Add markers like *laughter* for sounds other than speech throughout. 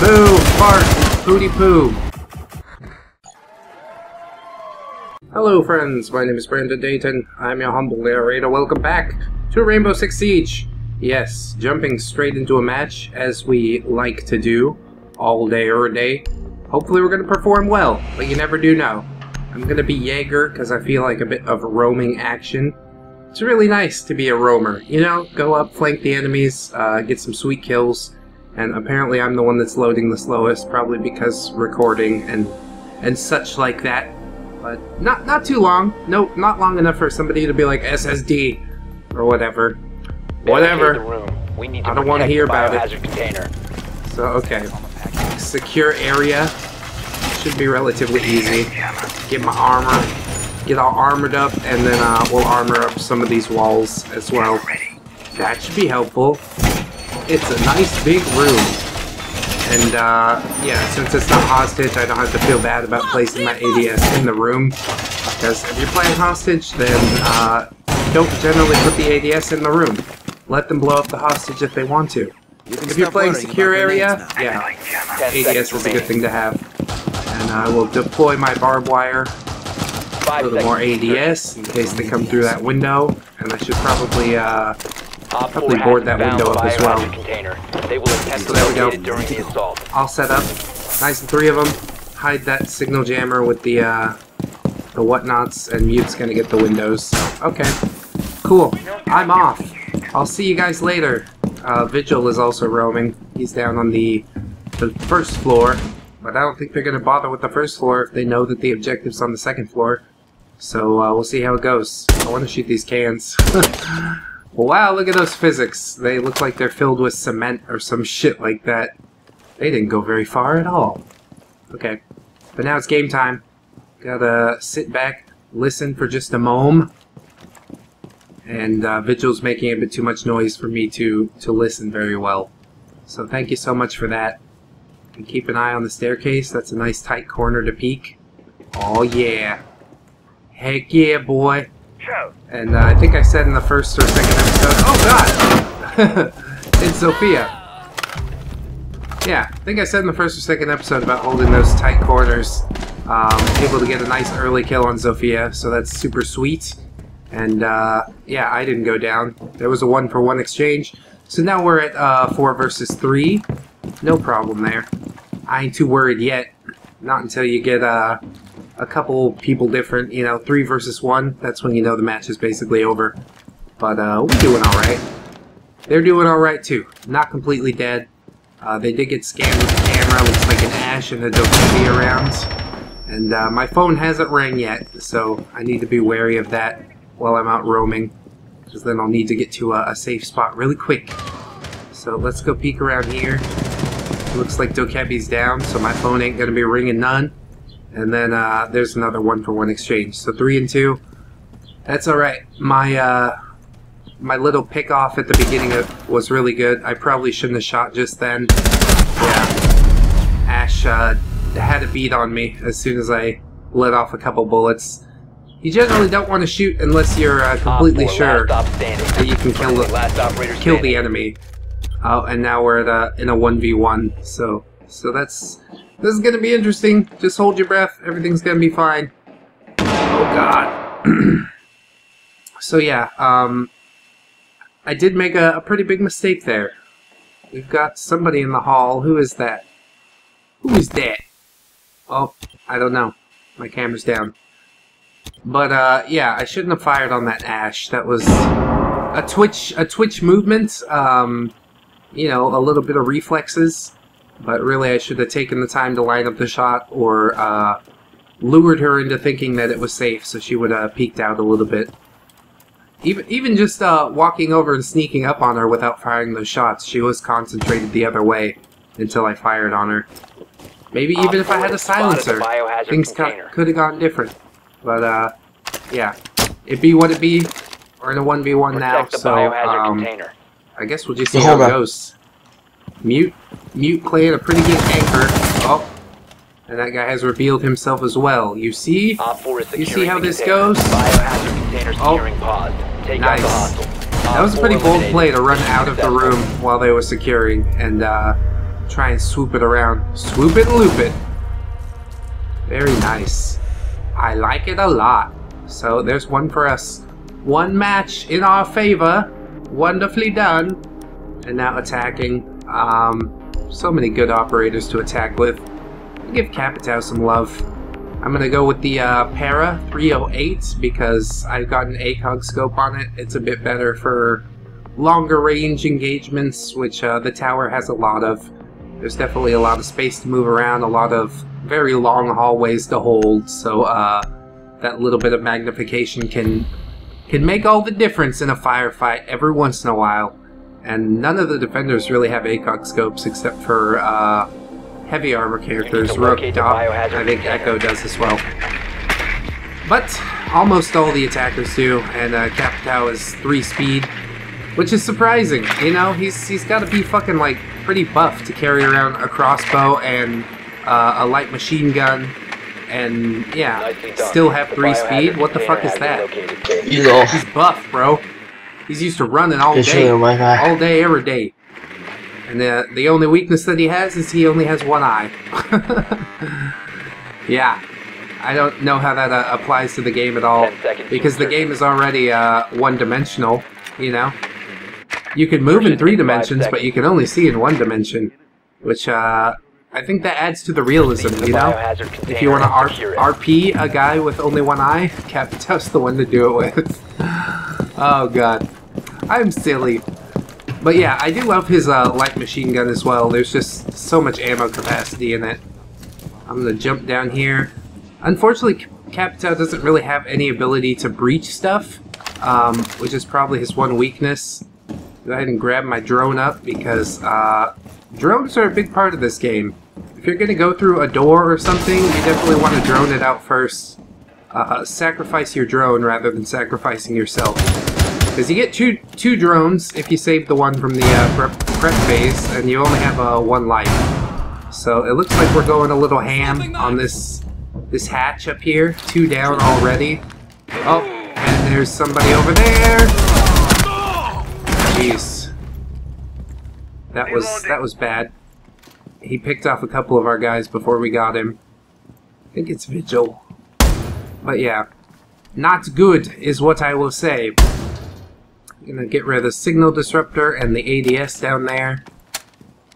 Boo! Fart! Pooty poo! Hello friends, my name is Brandon Dayton. I'm your humble narrator. Welcome back to Rainbow Six Siege. Yes, jumping straight into a match as we like to do all day or day. Hopefully we're to perform well, but you never do know. I'm to be Jaeger because I feel like a bit of roaming action. It's really nice to be a roamer, you know? Go up, flank the enemies, uh, get some sweet kills, and apparently I'm the one that's loading the slowest, probably because recording and and such like that. But not not too long. Nope, not long enough for somebody to be like SSD or whatever. Whatever. The room. We need to I don't wanna hear about it. container. So okay, secure area should be relatively easy. Get my armor, get all armored up, and then uh, we'll armor up some of these walls as well. That should be helpful. It's a nice big room. And, uh, yeah, since it's not hostage, I don't have to feel bad about placing my ADS in the room. Because if you're playing hostage, then, uh, don't generally put the ADS in the room. Let them blow up the hostage if they want to. If you're playing secure area, yeah, ADS is a good thing to have. And I will deploy my barbed wire, a little more. ADS in case they come through that window. And I should probably, uh, Op probably board that window up as well. biohazard Container. They will attempt So there we go. locate during the assault. I'll set up. Nice and three of them. Hide that signal jammer with the, uh, the whatnots, and mute's gonna get the windows. Okay. Cool. I'm off. I'll see you guys later. Uh, Vigil is also roaming. He's down on the, the first floor, but I don't think they're gonna bother with the first floor if they know that the objective's on the second floor. So, uh, we'll see how it goes. I want to shoot these cans. *laughs* wow, look at those physics. They look like they're filled with cement or some shit like that. They didn't go very far at all. Okay. But now it's game time. Gotta sit back, listen for just a moment. And uh, Vigil's making a bit too much noise for me to, to listen very well. So thank you so much for that. And keep an eye on the staircase. That's a nice tight corner to peek. Oh yeah. Heck yeah, boy. And uh, I think I said in the first or second episode. Oh god! *laughs* it's Sophia. Yeah, I think I said in the first or second episode about holding those tight corners. Um, able to get a nice early kill on Sophia, so that's super sweet. And uh, yeah, I didn't go down. There was a one for one exchange. So now we're at uh, four versus three. No problem there. I ain't too worried yet. Not until you get uh, a couple people different. You know, three versus one. That's when you know the match is basically over. But uh, we're doing all right. They're doing all right too. Not completely dead. Uh, they did get scanned with the camera. Looks like an Ash and a Dokkaebi around. And uh, my phone hasn't rang yet, so I need to be wary of that while I'm out roaming. Because then I'll need to get to a, a safe spot really quick. So let's go peek around here. Looks like Dokkaebi's down, so my phone ain't gonna be ringing none. And then uh, there's another one for one exchange. So three and two. That's alright. My uh, my little pick off at the beginning of, was really good. I probably shouldn't have shot just then. Yeah. Ash uh, had a beat on me as soon as I let off a couple bullets. You generally don't want to shoot unless you're uh, completely sure last op standing. that you can kill the, kill the enemy. Uh, and now we're at a, in a 1v1, so so that's this is gonna be interesting. Just hold your breath. Everything's gonna be fine. Oh God. *clears throat* so yeah, um, I did make a, a pretty big mistake there. We've got somebody in the hall. Who is that? Who is that? Oh, I don't know. My camera's down. But uh, yeah, I shouldn't have fired on that ash. That was a twitch, a twitch movement. Um, you know, a little bit of reflexes. But really, I should have taken the time to line up the shot, or uh, lured her into thinking that it was safe, so she would have peeked out a little bit. Even even just uh, walking over and sneaking up on her without firing those shots, she was concentrated the other way until I fired on her. Maybe Op even if I had a has spotted the silencer, things container. could have gone different. But uh, yeah, it be what it be. We're in a one v one now, Protect the so um, container. I guess we'll just see Yeah, how it goes. Mute, mute playing a pretty good anchor. Oh, and that guy has revealed himself as well. You see? Op 4 is You see how this goes? Oh. securing pause. Take Nice. out the hostile. That was a pretty bold play to run out of the room while they were securing and uh, try and swoop it around. Swoop it and loop it. Very nice. I like it a lot. So there's one for us. One match in our favor. Wonderfully done. And now attacking. Um, so many good operators to attack with. I'll give Capitao some love. I'm gonna go with the uh, Para 308 because I've got an ACOG scope on it. It's a bit better for longer range engagements, which uh, the tower has a lot of. There's definitely a lot of space to move around, a lot of very long hallways to hold, so uh, that little bit of magnification can can make all the difference in a firefight every once in a while. And none of the defenders really have ACOG scopes except for uh, heavy armor characters. Rook, locate Doc, I think. Echo does as well. But almost all the attackers do, and uh, Capitao is three speed, which is surprising. You know, he's he's got to be fucking like pretty buff to carry around a crossbow and uh, a light machine gun, and yeah, still have three speed. What the fuck is that? You know, He's buff, bro. He's used to running all Good day, all day, every day. And the the only weakness that he has is he only has one eye. *laughs* yeah, I don't know how that uh, applies to the game at all 10 seconds to because the game is already uh, one-dimensional. You know, you can move in three dimensions, but you can only see in one dimension, which uh, I think that adds to the realism. Proceed to the You know. If you want to and R- RP a guy with only one eye, *laughs* Capitao's the one to do it with. *laughs* oh god. I'm silly. But yeah, I do love his uh, light machine gun as well. There's just so much ammo capacity in it. I'm gonna jump down here. Unfortunately, Capitao doesn't really have any ability to breach stuff, um, which is probably his one weakness. Go ahead and grab my drone up because uh, drones are a big part of this game. If you're gonna go through a door or something, you definitely want to drone it out first. Uh, sacrifice your drone rather than sacrificing yourself. Because you get two two drones if you save the one from the uh, prep, prep phase, and you only have uh, one life. So it looks like we're going a little ham on this this hatch up here. Two down already. Oh, and there's somebody over there. Jeez, that was that was bad. He picked off a couple of our guys before we got him. I think it's Vigil. But yeah, not good is what I will say. Gonna get rid of the signal disruptor and the ADS down there.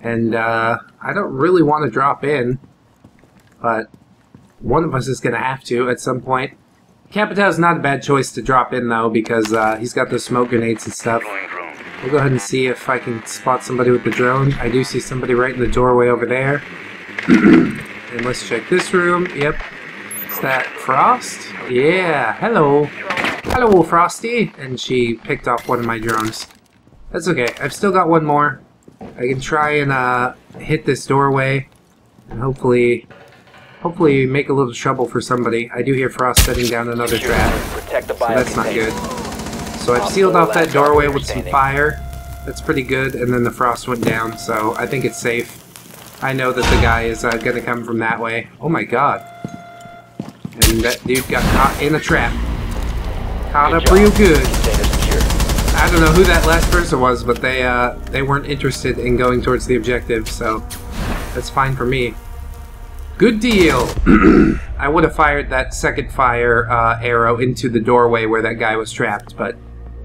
And uh, I don't really want to drop in, but one of us is gonna have to at some point. Capitao's not a bad choice to drop in though because uh, he's got those smoke grenades and stuff. We'll go ahead and see if I can spot somebody with the drone. I do see somebody right in the doorway over there. *clears throat* and let's check this room. Yep. Is that Frost? Yeah, hello. Hello, Frosty. And she picked off one of my drones. That's okay. I've still got one more. I can try and uh, hit this doorway. And hopefully, hopefully make a little trouble for somebody. I do hear Frost setting down another trap. it. Protect the So that's not good. So I've sealed off that doorway with some fire. That's pretty good. And then the frost went down, so I think it's safe. I know that the guy is uh, gonna come from that way. Oh my god. And that dude got caught in a trap. Caught Good up job. real good. I don't know who that last person was, but they uh, they weren't interested in going towards the objective, so that's fine for me. Good deal. *clears throat* I would have fired that second fire uh, arrow into the doorway where that guy was trapped, but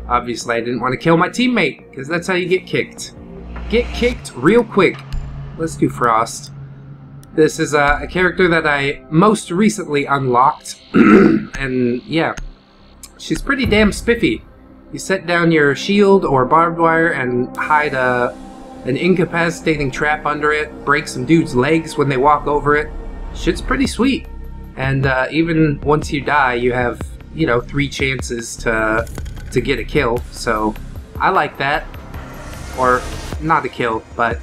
obviously I didn't want to kill my teammate, because that's how you get kicked. Get kicked real quick. Let's do Frost. This is uh, a character that I most recently unlocked, *clears throat* and yeah, she's pretty damn spiffy. You set down your shield or barbed wire and hide a an incapacitating trap under it, break some dude's legs when they walk over it. Shit's pretty sweet. And uh, even once you die, you have, you know, three chances to to get a kill. So I like that. Or not a kill, but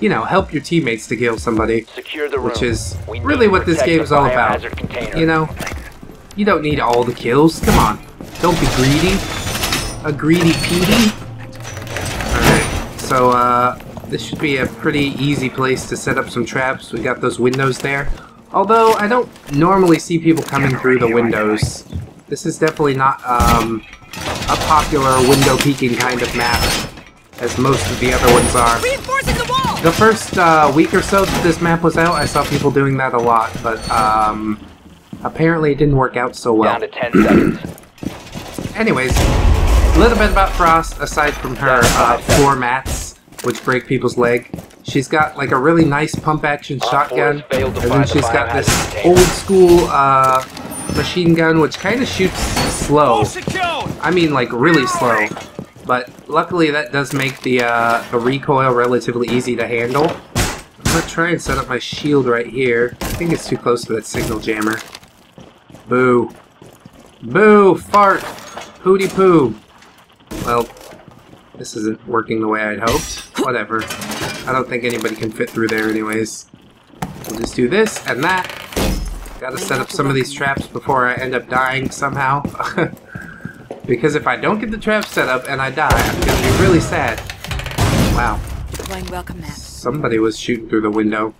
you know, help your teammates to kill somebody. Secure the. Which is really what this game is all about. Container. You know, you don't need all the kills. Come on, don't be greedy. A greedy Petey. All right, so uh, this should be a pretty easy place to set up some traps. We got those windows there. Although I don't normally see people coming through the windows. This is definitely not um, a popular window peeking kind of map, as most of the other ones are. Reinforcing the wall! The first uh, week or so that this map was out, I saw people doing that a lot, but um, apparently it didn't work out so well. Down to 10 seconds. Anyways, a little bit about Frost, aside from her uh, floor mats, which break people's leg. She's got like a really nice pump action shotgun, four has failed to and then she's got this old school uh, machine gun, which kind of shoots slow. I mean, like really slow. But luckily, that does make the uh, the recoil relatively easy to handle. I'm gonna try and set up my shield right here. I think it's too close to that signal jammer. Boo. Boo! Fart! Pooty poo! Well, this isn't working the way I'd hoped. Whatever. I don't think anybody can fit through there anyways. We'll just do this and that. Gotta set up some of these traps before I end up dying somehow. *laughs* because if I don't get the trap set up and I die, I'm gonna be really sad. Wow. Deploying welcome map. Somebody was shooting through the window.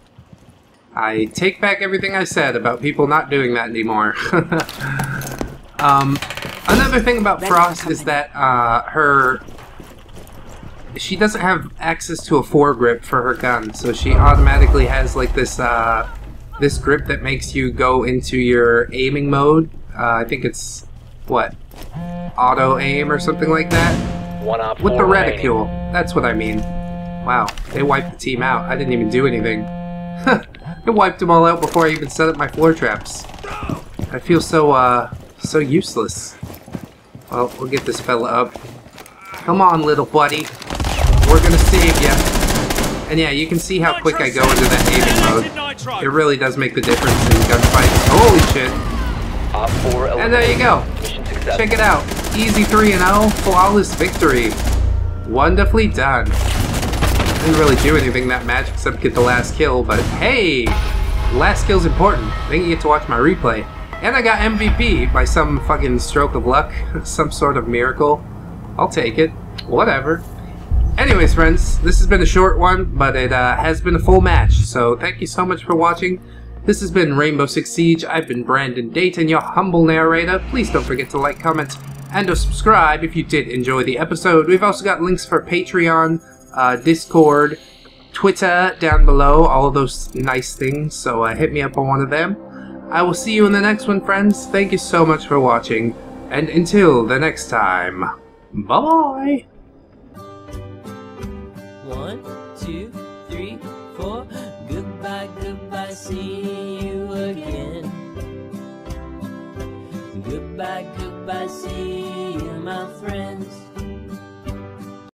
I take back everything I said about people not doing that anymore. *laughs* um, another thing about Ready Frost is that uh, her she doesn't have access to a foregrip for her gun, so she automatically has like this uh, this grip that makes you go into your aiming mode. Uh, I think it's what auto aim or something like that. One op With the four remaining. reticule. That's what I mean. Wow, they wiped the team out. I didn't even do anything. *laughs* it wiped them all out before I even set up my floor traps. I feel so, uh, so useless. Well, we'll get this fella up. Come on, little buddy. We're gonna save ya. And yeah, you can see how quick I go into that aiming mode. It really does make the difference in gunfights. Holy shit. And there you go. Check it out. Easy 3 and 0, flawless victory. Wonderfully done. Didn't really do anything that match except get the last kill, but hey! Last kill's important. Then you get to watch my replay. And I got MVP by some fucking stroke of luck. *laughs* some sort of miracle. I'll take it. Whatever. Anyways, friends, this has been a short one, but it uh, has been a full match. So thank you so much for watching. This has been Rainbow Six Siege. I've been Brandon Dayton, your humble narrator. Please don't forget to like, comment, and to subscribe if you did enjoy the episode. We've also got links for Patreon, uh, Discord, Twitter down below, all of those nice things. So uh, hit me up on one of them. I will see you in the next one, friends. Thank you so much for watching. And until the next time, bye-bye. One, two, three, four. Goodbye, goodbye, see you again. Goodbye, goodbye, see you, my friend.